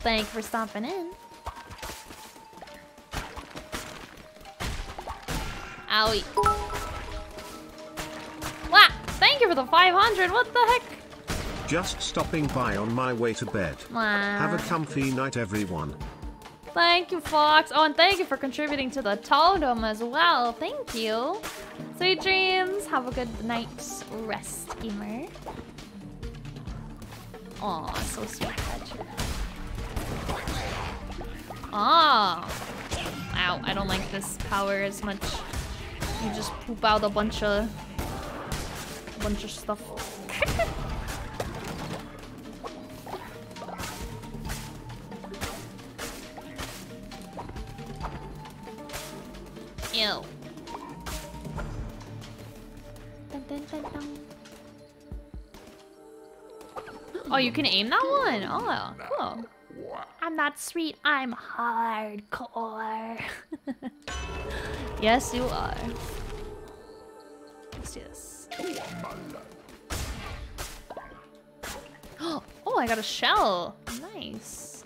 Thank you for stopping in. Owie. Thank you for the 500. What the heck? Just stopping by on my way to bed. Wow. Have a comfy night, everyone. Thank you, Fox. Oh, and thank you for contributing to the totem as well. Thank you. Sweet dreams. Have a good night's rest, gamer. Aw, so sweet, Patrick. Ah. Ow, I don't like this power as much. You just poop out a bunch of... bunch of stuff. [LAUGHS] Ew. Dun, dun, dun, dun. Oh, you can aim that one? Oh, cool. I'm not sweet, I'm hardcore. [LAUGHS] yes, you are. I got a shell. Nice.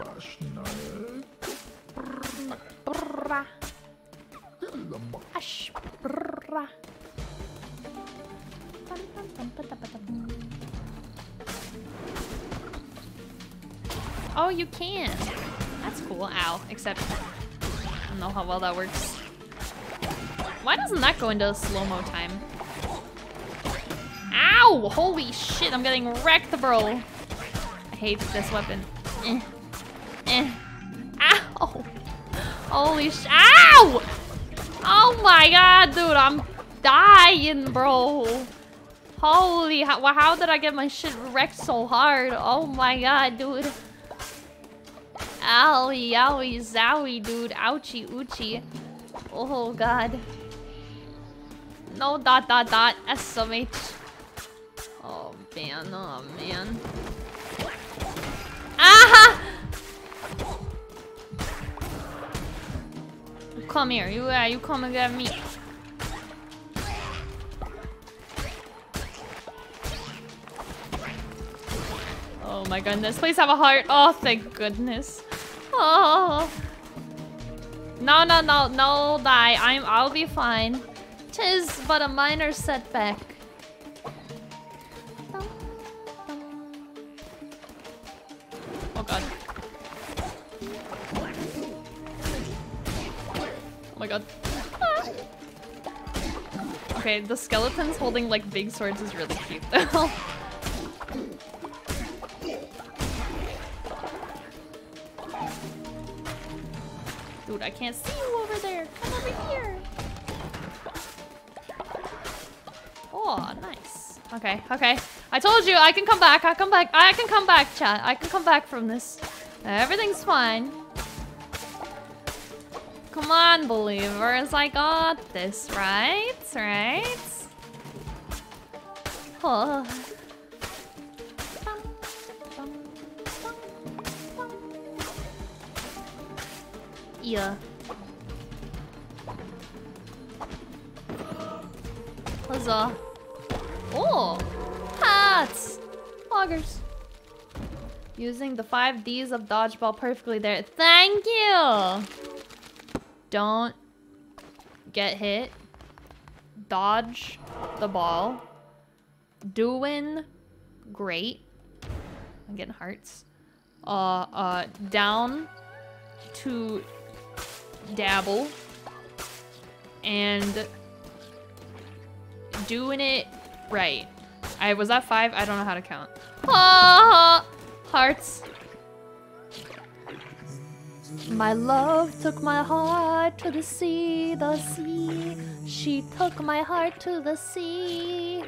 Oh, you can. That's cool. Ow. Except, I don't know how well that works. Why doesn't that go into slow-mo time? Ow! Holy shit, I'm getting wrecked, bro. I hate this weapon. Eh. Eh. Ow! Holy sh- Ow! Oh my god, dude, I'm dying, bro. Holy, how, how did I get my shit wrecked so hard? Oh my god, dude. Owie, owie, zowie, dude. Ouchie, oochie. Oh god. No dot dot dot. SMH. Oh man, oh man. Ah! Come here, you uh, you come and get me. Oh my goodness, please have a heart. Oh, thank goodness. Oh. No, no, no, no die. I'm I'll be fine. Tis but a minor setback. God. Ah. Okay, the skeletons holding like big swords is really cute though. [LAUGHS] Dude, I can't see you over there. Come over here. Oh, nice. Okay, okay. I told you I can come back. I come back. I can come back, chat. I can come back from this. Everything's fine. Come on, believers. I got oh, this, right? Right? Oh. Yeah. Huzzah. Oh! Hats! Loggers. Using the five Ds of dodgeball perfectly there. Thank you! Don't get hit. Dodge the ball. Doing great. I'm getting hearts. Uh, uh, down to dabble. And doing it right. I was at five. I don't know how to count. Ah, hearts. My love took my heart to the sea, the sea. She took my heart to the sea.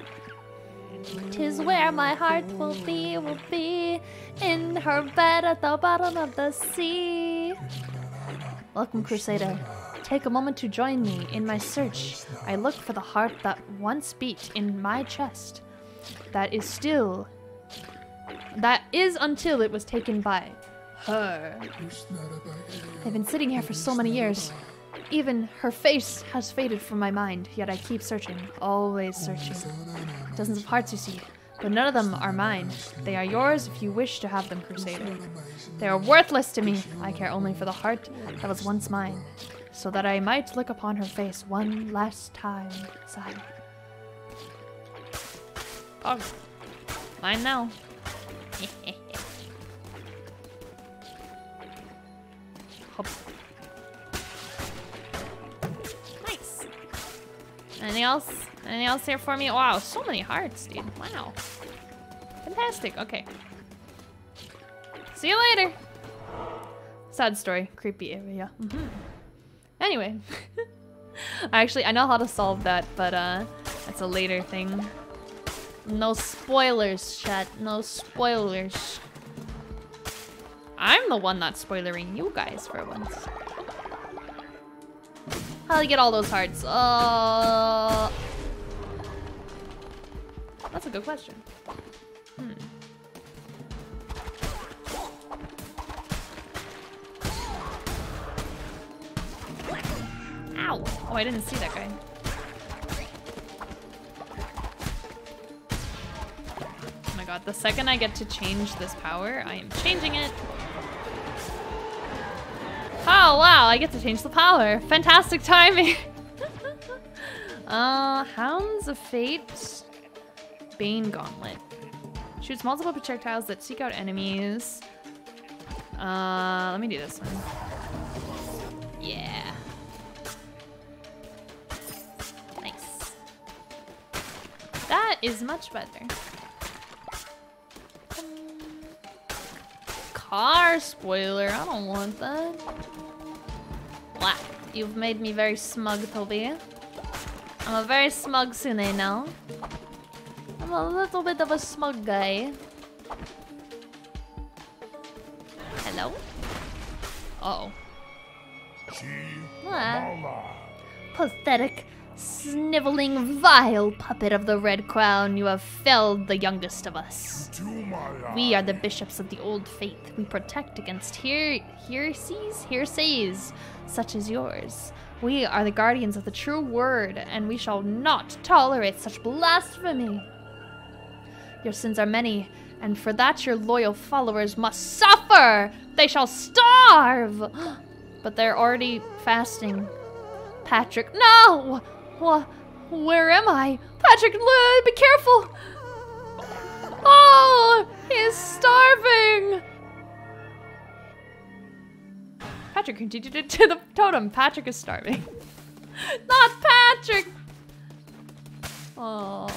Tis where my heart will be, will be in her bed at the bottom of the sea. Welcome, Crusader. Take a moment to join me in my search. I look for the heart that once beat in my chest. That is still. That is until it was taken by her. I've been sitting here for so many years. Even her face has faded from my mind, yet I keep searching, always searching. Dozens of hearts, you see, but none of them are mine. They are yours if you wish to have them, Crusader. They are worthless to me. I care only for the heart that was once mine, so that I might look upon her face one last time. Sigh. Oh, mine now. [LAUGHS] Nice. Anything else? Anything else here for me? Wow, so many hearts, dude. Wow. Fantastic. Okay. See you later. Sad story. Creepy area. Mm -hmm. Anyway. I [LAUGHS] actually, I know how to solve that, but uh, that's a later thing. No spoilers, chat. No spoilers. I'm the one not spoilering you guys for once. How do I get all those hearts? Uh, that's a good question. Hmm. Ow! Oh, I didn't see that guy. Oh my god, the second I get to change this power, I am changing it. Oh, wow, I get to change the power. Fantastic timing. [LAUGHS] uh, Hounds of Fate. Bane Gauntlet. Shoots multiple projectiles that seek out enemies. Uh, let me do this one. Yeah. Nice. That is much better. Car spoiler. I don't want that. Wow. You've made me very smug, Toby. I'm a very smug Sune now. I'm a little bit of a smug guy. Hello? Uh oh. Ah. Pathetic, sniveling, vile puppet of the Red Crown, you have felled the youngest of us. We are the bishops of the old faith. We protect against here heresies, hearsays, such as yours. We are the guardians of the true word, and we shall not tolerate such blasphemy. Your sins are many, and for that your loyal followers must suffer! They shall starve! [GASPS] But they're already fasting. Patrick, no! What? Where am I? Patrick, be careful! Oh, he's starving! Patrick continued [LAUGHS] to the totem. Patrick is starving. [LAUGHS] Not Patrick! Oh.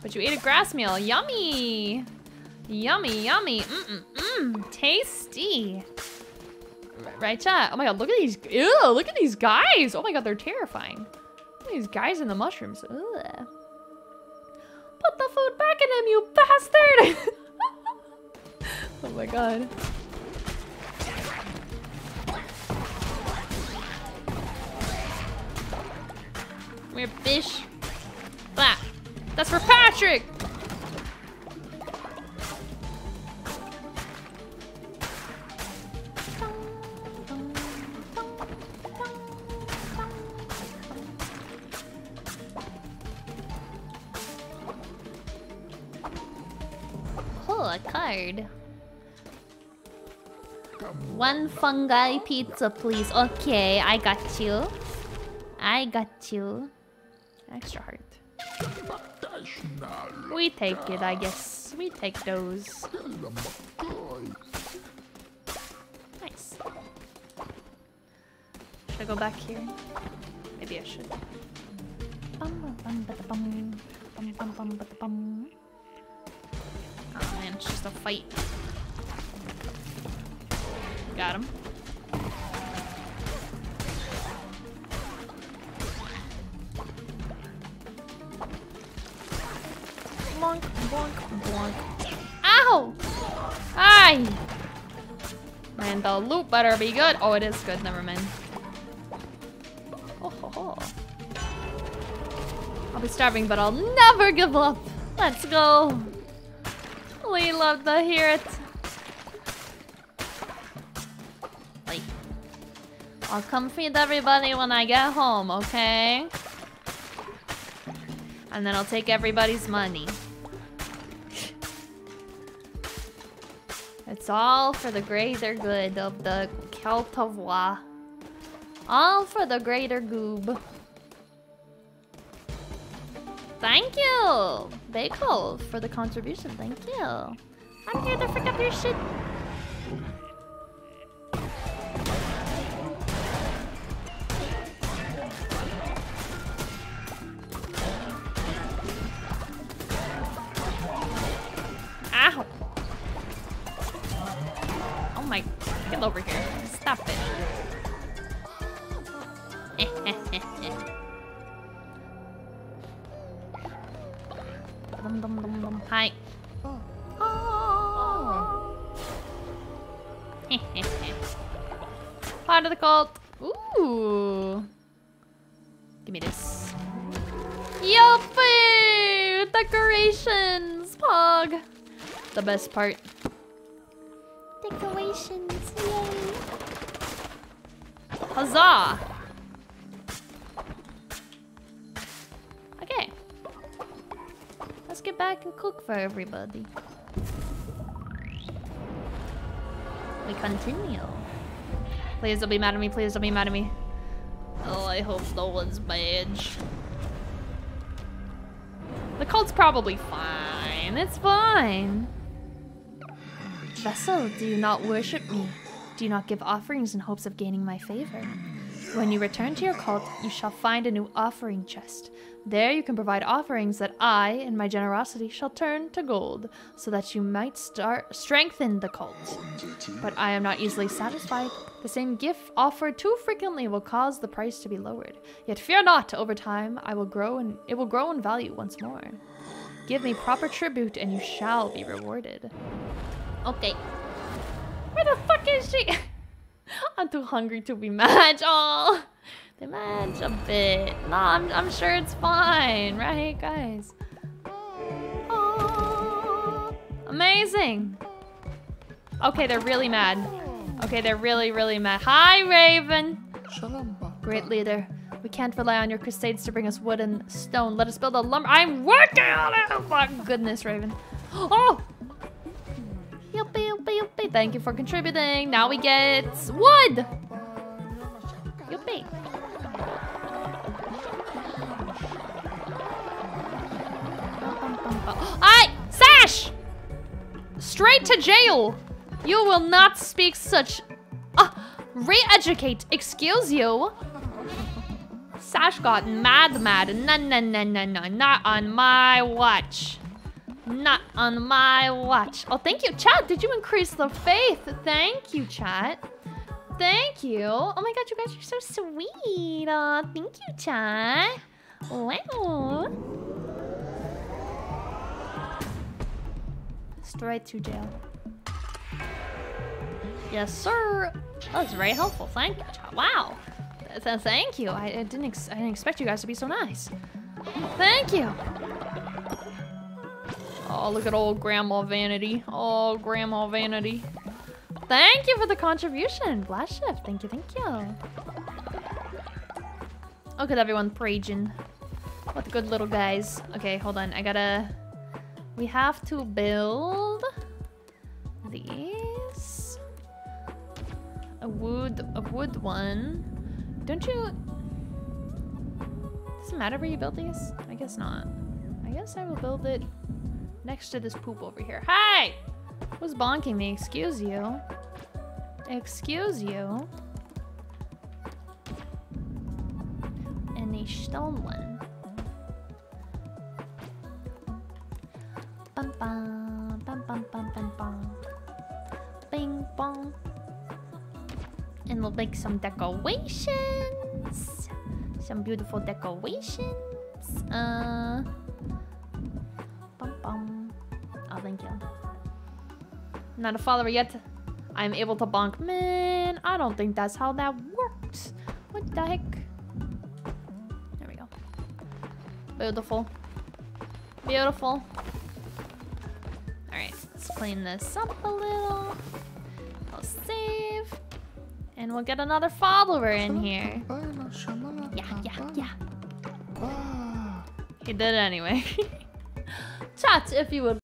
But you ate a grass meal. Yummy! Yummy, yummy. Mm mm mm. Tasty. Right, chat? Oh my god, look at these. Ew, look at these guys. Oh my god, they're terrifying. these guys in the mushrooms. Ugh. Put the food back in him, you bastard! [LAUGHS] oh my god. We're fish. Blah. That's for Patrick! Oh, a card. One fungi pizza, please. Okay, I got you. I got you. Extra heart. We take it, I guess. We take those. Nice. Should I go back here? Maybe I should. It's just a fight. Got him. Bonk, bonk, bonk. Ow! Hi! Man, the loot better be good. Oh, it is good. Never mind. Oh, ho, ho. I'll be starving, but I'll never give up. Let's go. We love to hear it. I'll come feed everybody when I get home, okay? And then I'll take everybody's money. It's all for the greater good of the Celtavois. All for the greater goob. Thank you, Bako, for the contribution. Thank you. I'm here to pick up your shit. Ow! Oh my, get over here. Stop it. Dum, dum. Hi. Part of the cult. Ooh. Give me this. Yuppie! Decorations! Pog! The best part. Decorations, yay! Huzzah! Let's get back and cook for everybody. We continue. Please don't be mad at me. Please don't be mad at me. Oh, I hope no one's mad. The cult's probably fine. It's fine. Vessel, do you not worship me? Do you not give offerings in hopes of gaining my favor? When you return to your cult, you shall find a new offering chest. There you can provide offerings that I, in my generosity, shall turn to gold, so that you might start strengthen the cult. But I am not easily satisfied. The same gift offered too frequently will cause the price to be lowered. Yet fear not, over time I will grow and it will grow in value once more. Give me proper tribute and you shall be rewarded. Okay. Where the fuck is she? [LAUGHS] I'm too hungry to be mad. Match a bit. No, I'm, I'm sure it's fine, right, guys? Aw, amazing. Okay, they're really mad. Okay, they're really, really mad. Hi, Raven. Great leader. We can't rely on your crusades to bring us wood and stone. Let us build a lumber. I'm working on it. Oh my goodness, Raven. [GASPS] Oh! Yuppie, yuppie, yuppie. Thank you for contributing. Now we get wood. Yuppie. I Sash! Straight to jail. You will not speak such. Uh, re-educate. Excuse you. Sash got mad, mad. No, no, no, no, no. Not on my watch. Not on my watch. Oh, thank you, chat. Did you increase the faith? Thank you, chat. Thank you. Oh my god, you guys are so sweet. Uh, thank you, chat. Wow. Straight to jail. Yes, sir. That was very helpful. Thank you. Wow. Th- th- thank you. I, I didn't. I didn't expect you guys to be so nice. Thank you. Oh, look at old Grandma Vanity. Oh, Grandma Vanity. Thank you for the contribution, Blast Shift. Thank you, thank you. Look at everyone praising. What good little guys. Okay, hold on. I gotta... We have to build these. A wood, a wood one. Don't you... Does it matter where you build these? I guess not. I guess I will build it next to this poop over here. Hey! Who's bonking me? Excuse you. Excuse you. And a stone one. Bum bum bum bum bum bum bum. Bing bong. And we'll make some decorations. Some beautiful decorations. Uh bum bum. Oh thank you. Not a follower yet. I'm able to bonk. Man, I don't think that's how that works. What the heck? There we go. Beautiful. Beautiful. Alright, let's clean this up a little. I'll save. And we'll get another follower in here. Yeah, yeah, yeah. He did it anyway. [LAUGHS] Chat if you would